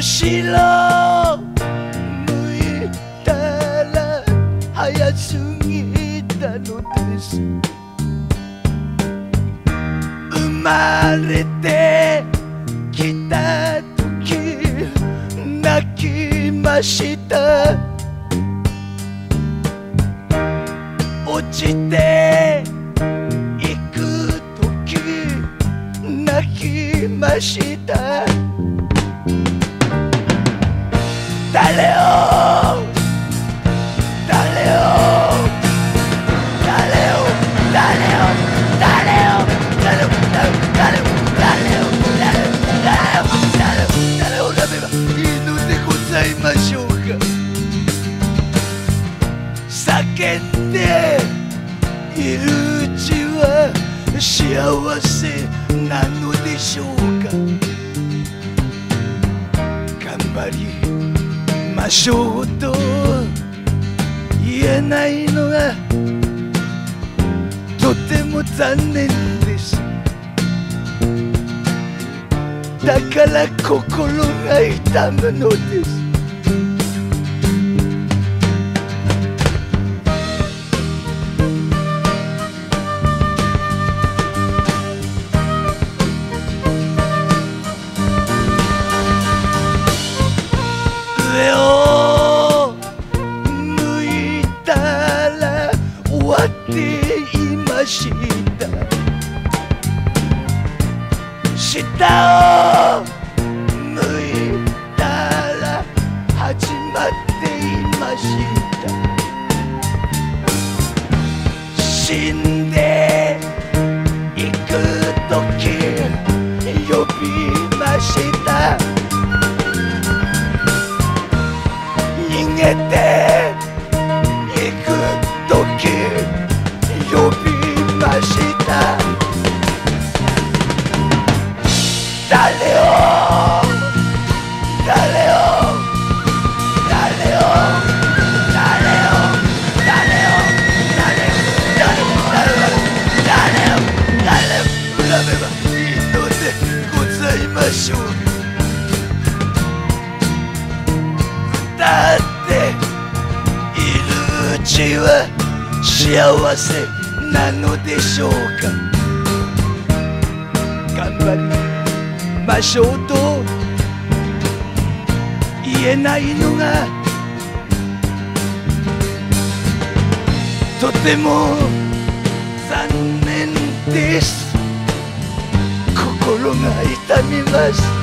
後ろ向いたら早すぎたのです。生まれてきた時泣きました。落ちていく時泣きました。叫んでいるうちは幸せなのでしょうか。頑張りましょうと言えないのがとても残念です。だから心が痛むのです。いました。下を向いたら始まっていました。死んでいく時呼びました。逃げていましょう。だっているうちは幸せなのでしょうか。頑張りましょうと言えないのがとても残念です。columnas y también más.